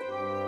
Música